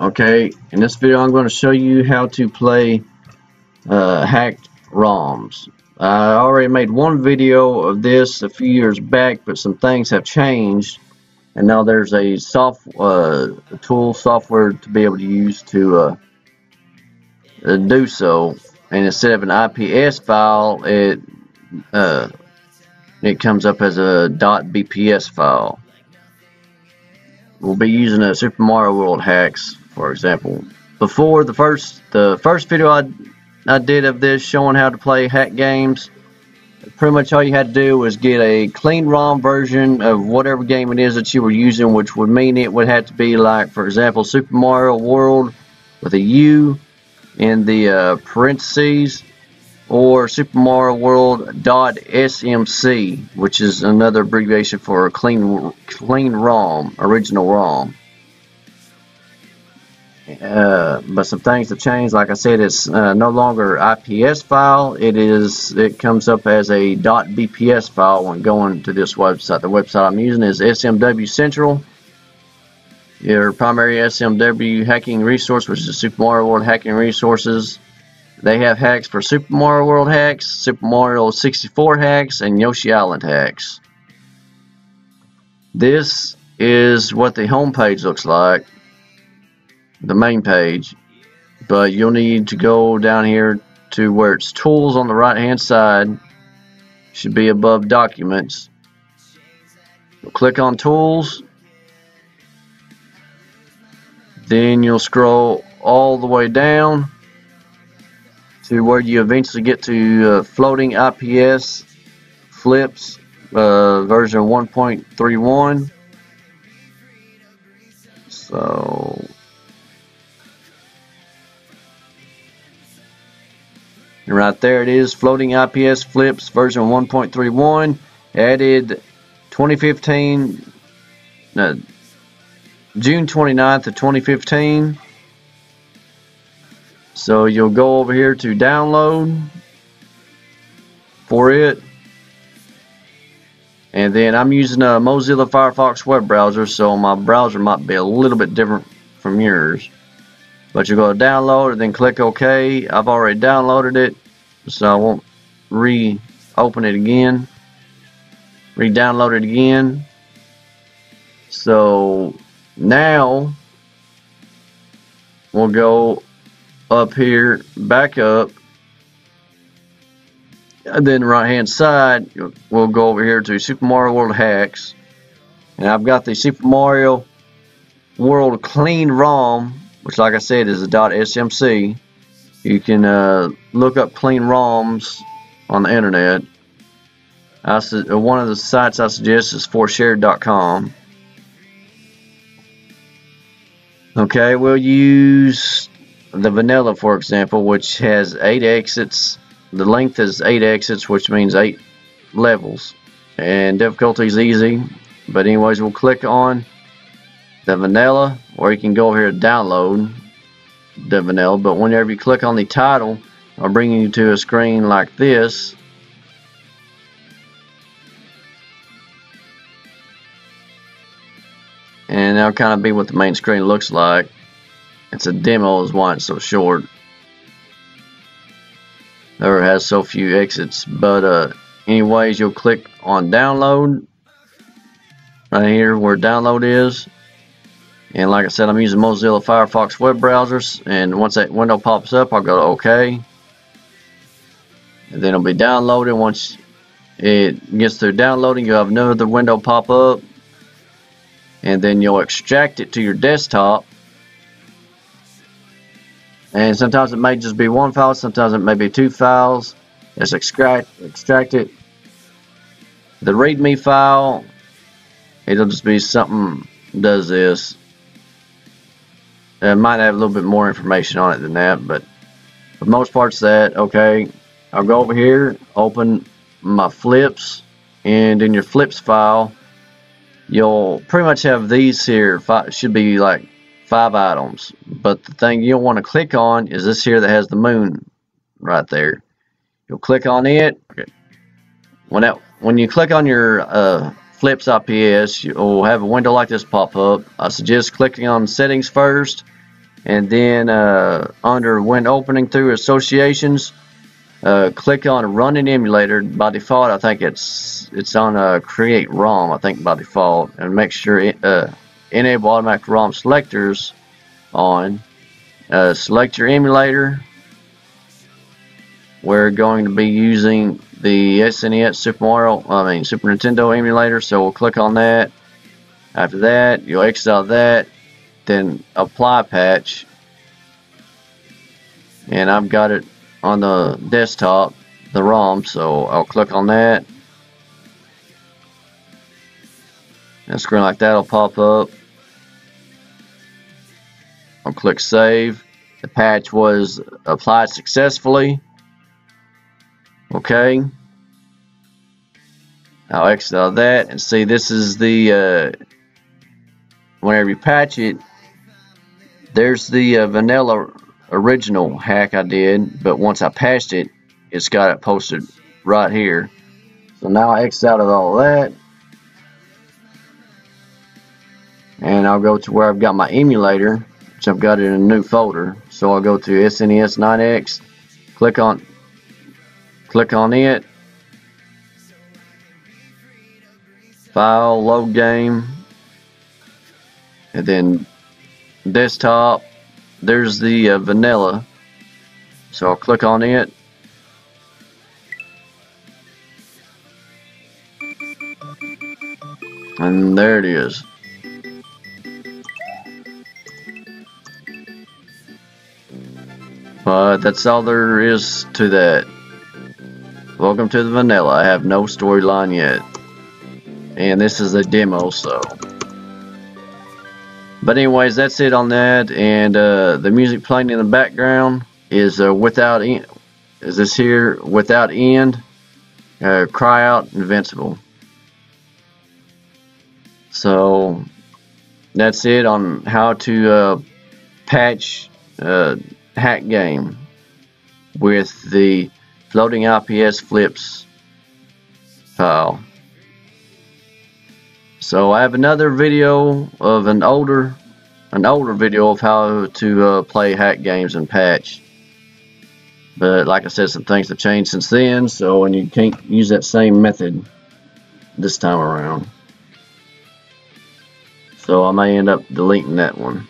Okay, in this video I'm going to show you how to play uh, hacked ROMs. I already made one video of this a few years back, but some things have changed, and now there's a soft uh, tool software to be able to use to uh, uh do so. And instead of an IPS file, it uh, it comes up as a .bps file. We'll be using a Super Mario World hacks for example. Before the first the first video I, I did of this showing how to play hack games, pretty much all you had to do was get a clean ROM version of whatever game it is that you were using, which would mean it would have to be like, for example, Super Mario World with a U in the uh, parentheses, or Super Mario World .smc, which is another abbreviation for clean clean ROM, original ROM. Uh, but some things have changed. Like I said, it's uh, no longer IPS file. It is. It comes up as a .bps file when going to this website. The website I'm using is SMW Central. Your primary SMW hacking resource, which is Super Mario World Hacking Resources. They have hacks for Super Mario World hacks, Super Mario 64 hacks, and Yoshi Island hacks. This is what the homepage looks like the main page but you'll need to go down here to where it's tools on the right hand side. Should be above documents. You'll click on tools. Then you'll scroll all the way down to where you eventually get to uh, floating IPS flips uh, version 1.31 so And right there it is, floating IPS flips version 1.31, added 2015, no, June 29th of 2015. So you'll go over here to download for it. And then I'm using a Mozilla Firefox web browser, so my browser might be a little bit different from yours. But you go to download and then click OK. I've already downloaded it so I won't reopen it again re-download it again so now we'll go up here back up and then right hand side we'll go over here to Super Mario World Hacks and I've got the Super Mario World Clean ROM which like I said is a .smc you can uh, look up clean ROMs on the internet. I uh, one of the sites I suggest is 4shared.com. Okay, we'll use the vanilla for example, which has eight exits. The length is eight exits, which means eight levels, and difficulty is easy. But anyways, we'll click on the vanilla, or you can go over here to download the vanilla but whenever you click on the title I'll bring you to a screen like this and that'll kind of be what the main screen looks like it's a demo is why it's so short or has so few exits but uh, anyways you'll click on download right here where download is and like I said, I'm using Mozilla Firefox web browsers. And once that window pops up, I'll go to OK. And then it'll be downloaded. Once it gets through downloading, you'll have another window pop up. And then you'll extract it to your desktop. And sometimes it may just be one file, sometimes it may be two files. Let's extract, extract it. The README file, it'll just be something does this it might have a little bit more information on it than that, but for most parts that, okay, I'll go over here, open my flips, and in your flips file, you'll pretty much have these here, should be like five items. But the thing you'll want to click on is this here that has the moon right there. You'll click on it. Okay. When, that, when you click on your uh, Flips IPS, you'll have a window like this pop up. I suggest clicking on settings first and then uh, under when opening through associations uh, click on run an emulator by default I think it's it's on uh, create ROM I think by default and make sure it, uh, enable automatic ROM selectors on uh, select your emulator we're going to be using the SNES Super Mario I mean Super Nintendo emulator. So we'll click on that. After that you'll exit out that then apply patch. And I've got it on the desktop the ROM so I'll click on that. And a screen like that will pop up I'll click save the patch was applied successfully okay I'll exit out of that and see this is the uh, whenever you patch it there's the uh, vanilla original hack I did, but once I patched it, it's got it posted right here. So now I exit out of all that. And I'll go to where I've got my emulator, which I've got it in a new folder. So I'll go to SNES 9X, click on click on it, file, load game, and then desktop there's the uh, vanilla. So I'll click on it. And there it is but that's all there is to that welcome to the vanilla I have no storyline yet and this is a demo so but anyways, that's it on that. And uh, the music playing in the background is uh, without end. Is this here without end? Uh, cry out invincible. So that's it on how to uh, patch uh, hack game with the floating IPS flips file. So I have another video of an older an older video of how to uh, play hack games and patch. But like I said, some things have changed since then, so and you can't use that same method this time around. So I may end up deleting that one.